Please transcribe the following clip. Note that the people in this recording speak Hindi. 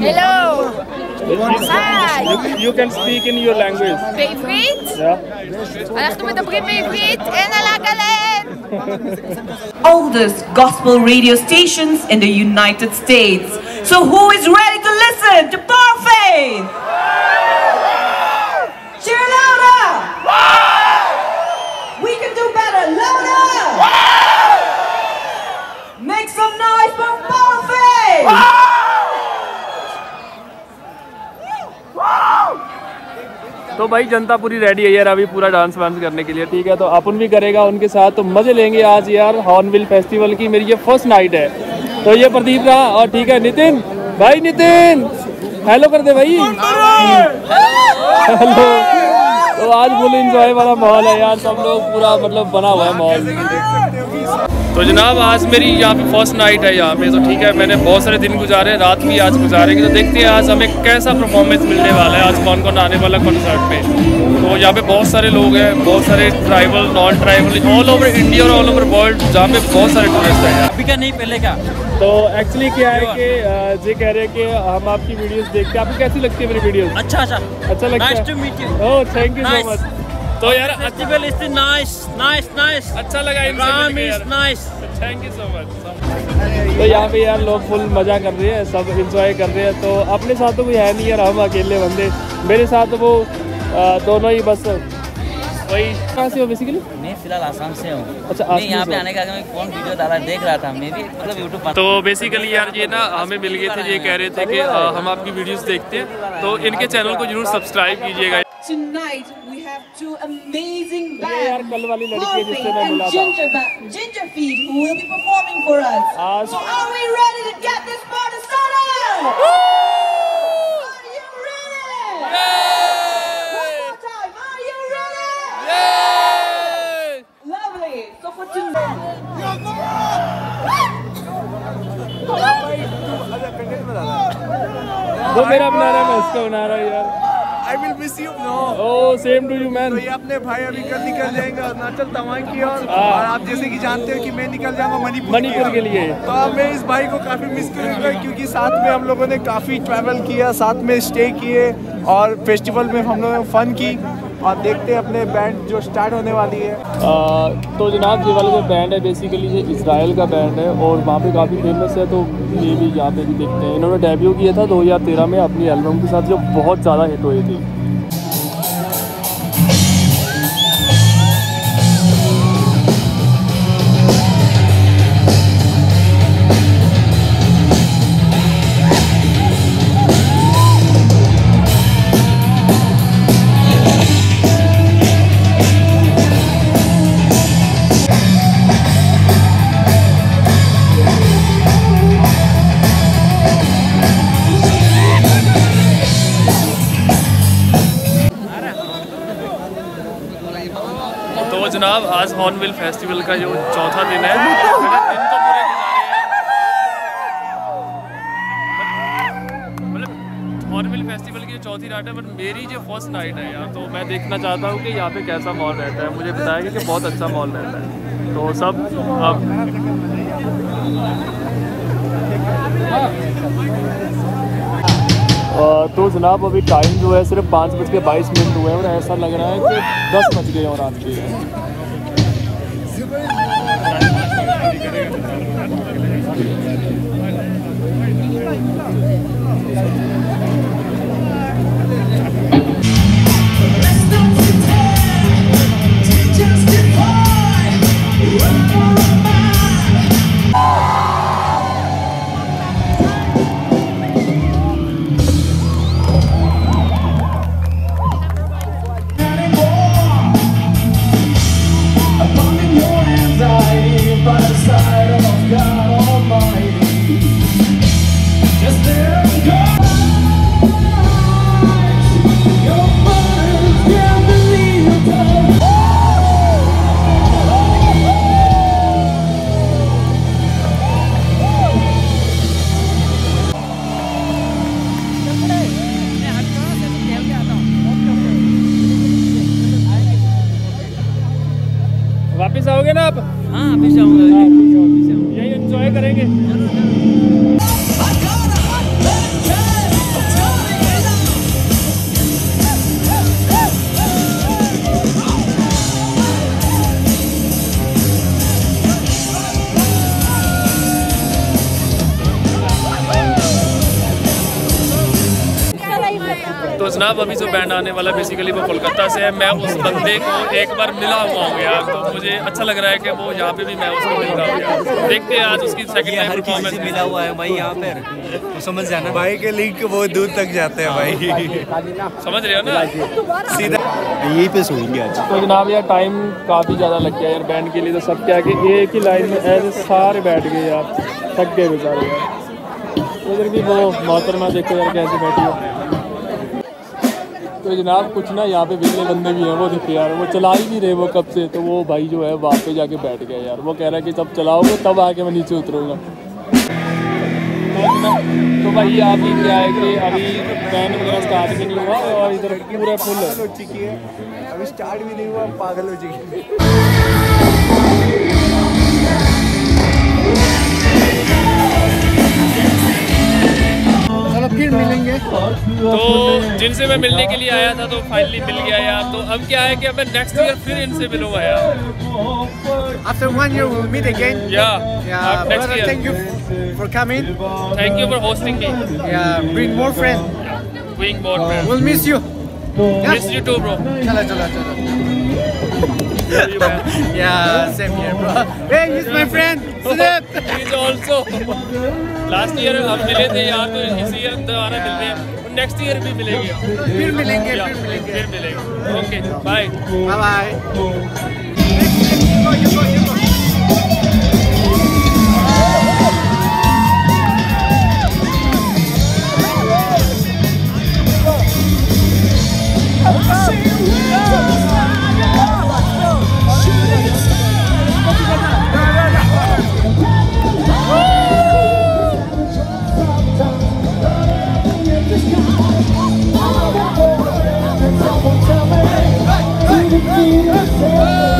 Hello. Hi. You, you can speak in your language. בעברית? Yeah. אנחנו מדברים בעברית, אין על הגלן. oldest gospel radio stations in the United States. So who is ready to listen to Power Faith? Cheer louder! भाई, जनता पूरी रेडी है यार अभी पूरा डांस वांस करने के लिए, ठीक है? तो अपन भी करेगा उनके साथ तो मज़े लेंगे आज यार हॉर्नविल फेस्टिवल की मेरी ये फ़र्स्ट नाइट है। तो ये प्रदीप रहा और ठीक है, नितिन, भाई नितिन हेलो कर दे भाई। हेलो तो आज फुल इंजॉय वाला माहौल है यार, सब लोग पूरा मतलब बना हुआ है माहौल। तो जनाब आज मेरी यहाँ पे फ़र्स्ट नाइट है यहाँ पे तो ठीक है मैंने बहुत सारे दिन गुजारे रात भी आज गुजारेंगे तो देखते हैं आज हमें कैसा परफॉर्मेंस मिलने वाला है आज कौन कौन आने वाला कॉन्सर्ट पे। तो यहाँ पे बहुत सारे लोग हैं बहुत सारे tribal non tribal all over India और ऑल ओवर वर्ल्ड जहाँ पे बहुत सारे टूरिस्ट हैं। अभी का नहीं पहले का तो एक्चुअली क्या है कि ये कह रहे हैं कि हम आपकी वीडियोस देखते हैं। आपको कैसी लगती है मेरी वीडियोस अच्छा अच्छा। अच्छा लगता है? थैंक यू सो मच तो यार अच्छा festival is nice nice nice अच्छा लगा इनसे Ram is nice thank you so much तो यहाँ पे यार लोग फुल मज़ा कर रहे हैं सब इंजॉय कर रहे हैं। तो अपने साथ तो कोई है नहीं यार हम अकेले बंदे। मेरे साथ वो दोनों ही बस। वही। कहाँ से हो बेसिकली मैं फ़िलहाल आसाम से हूँ। अच्छा, मैं यहाँ पे आने का मैं कौन वीडियो डाला देख रहा था? मैं भी मतलब यूट्यूब पर तो बेसिकली यार ये ना हमें मिल गए थे ये कह रहे थे कि हम आपकी वीडियोस देखते हैं। तो इनके चैनल को ज़रूर सब्सक्राइब कीजिएगा। Tonight we have two amazing ये यार bands, कल वाली लड़की है Morphing जिससे मैं and मिला था Ginger, ba- Ginger Feet, who will be performing for us. आज- So are we ready to get this party started? Are you ready? One more time, are you ready? Lovely. So for tonight. वो मेरा बना रहा है मैं उसका बना रहा हूँ यार I will miss you no oh same to you man तो ये अपने भाई अभी कल निकल जाएँगे अरुणाचल तवांग की और, हाँ। और आप जैसे कि जानते हो कि मैं निकल जाऊँगा मणिपुर मणिपुर के लिए। तो अब मैं इस भाई को काफ़ी मिस करूँगा क्योंकि साथ में हम लोगों ने काफ़ी ट्रैवल किया साथ में स्टे किए और फेस्टिवल में हम लोगों ने फन की और देखते हैं अपने बैंड जो स्टार्ट होने वाली है। आ, तो जनाब ये वाला जो बैंड है बेसिकली ये इसराइल का बैंड है और वहाँ पे काफ़ी फ़ेमस है तो ये भी यहाँ पे भी देखते हैं। इन्होंने डेब्यू किया था 2013 में अपनी एल्बम के साथ जो बहुत ज़्यादा हिट हुई थी। जनाब, आज हॉर्नबिल फेस्टिवल का जो चौथा दिन है। फेस्टिवल की चौथी नाइट है बट मेरी जो फ़र्स्ट नाइट है यार तो मैं देखना चाहता हूँ कि यहाँ पे कैसा मॉल रहता है। मुझे बताया गया कि बहुत अच्छा मॉल रहता है। तो सब अब तो जनाब, अभी टाइम जो है सिर्फ़ पाँच बज के बाईस मिनट हुए हैं और ऐसा लग रहा है कि दस बज गए और रात के वापस आओगे ना आप? हाँ वापिस आऊँगा। यही एंजॉय करेंगे। जनाब अभी जो बैंड आने वाला बेसिकली वो कोलकाता से है। मैं उस बंदे को एक बार मिला हुआ हूँ यार तो मुझे अच्छा लग रहा है कि वो यहाँ पे भी मैं उसको मिल रहा हूँ यार। देखते हैं आज उसकी सेकंड टाइम परफॉर्मेंस मिला हुआ है भाई यहाँ पर तो समझ जाना भाई के लिंक बहुत दूर तक जाते हैं भाई। समझ रहे हो ना? सीधा यहीं पे सोएँगे आज। तो जनाब यार टाइम काफ़ी ज़्यादा लग गया यार बैंड के लिए तो सब क्या कि एक ही लाइन में ऐसे सारे बैठ गए यार। थक गए बेचारे यार। उधर भी वो मोहतरमा देखो यार कैसे बैठी है। तो जनाब, कुछ ना यहाँ पे बिजली बंदे भी हैं, वो देखिए यार, वो चला ही नहीं रहे वो कब से तो वो भाई जो है वहाँ पे जाके बैठ गया यार। वो कह रहा है कि जब चलाओगे, तब आके मैं नीचे उतरूँगा। तो भाई, अभी क्या है कि अभी बैंड वगैरह स्टार्ट भी नहीं हुआ और इधर पूरा फुल है। अभी स्टार्ट भी नहीं हुआ, पागल हो चुकी है। तो जिनसे मैं मिलने के लिए आया था तो फाइनली मिल गया यार तो अब क्या है कि अब मैं नेक्स्ट ईयर फिर इनसे मिलूँगा यार After one year we'll meet again. या Yeah, next brother, thank you for coming. Thank you for hosting me Yeah, bring more friends. Doing more friend We'll miss you. Miss you too bro चलो चलो चलो Yeah, same here, bro. Hey, he's my friend. He is also last year हम मिले थे यार तो इसी ईयर दोबारा मिल रहे हैं नेक्स्ट ईयर भी मिलेंगे। फिर मिलेंगे फिर मिलेंगे। फिर मिलेंगे। Okay bye bye bye Tell me,